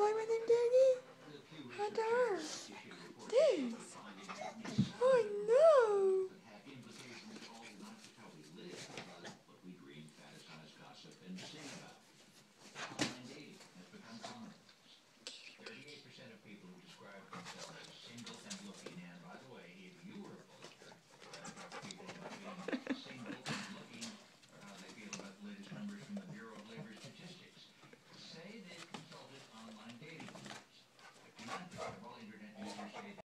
play with him, Daddy? How dare?